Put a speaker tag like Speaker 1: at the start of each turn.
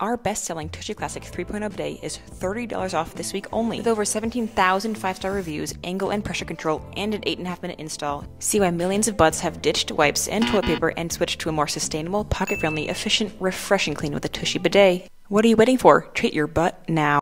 Speaker 1: Our best selling Tushy Classic 3.0 bidet is $30 off this week only. With over 17,000 five star reviews, angle and pressure control, and an 8.5 minute install. See why millions of butts have ditched wipes and toilet paper and switched to a more sustainable, pocket friendly, efficient, refreshing clean with a Tushy bidet. What are you waiting for? Treat your butt now.